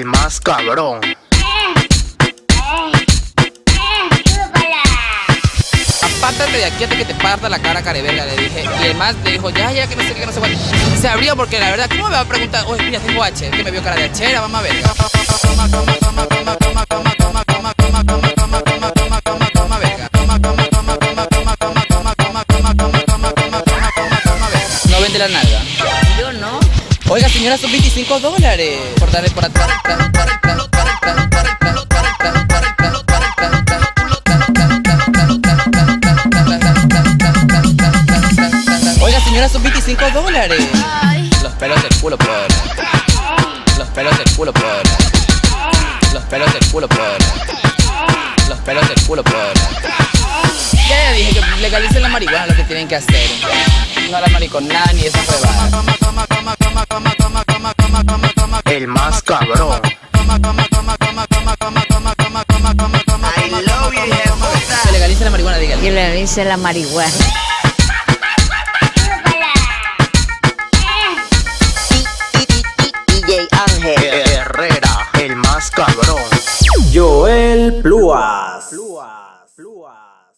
El más cabrón. Apártate de aquí hasta que te parta la cara, careverga, le dije. Y el más le dijo, ya, ya, que no sé qué, que no sé cuál. Se abrió porque la verdad, ¿cómo me va a preguntar? Oye, mira, tengo H, que me vio cara de hachera, vamos a ver. No vende la nalga. Yo no. Oiga, señora, son 25 dólares por darle por. Oiga, señora, son 25 dólares. Los pelos del culo, por. Los pelos del culo, por. Los pelos del culo, por. Los pelos del culo, por. Ya, dije que legalicen la marihuana, lo que tienen que hacer. No la mariconada ni esa huevada. El más cabrón. Que legalicen la marihuana, dígale. Y le dice la marihuana. DJ Ángel. Herrera. El más cabrón. Joel Pluas. Pluas. Pluas.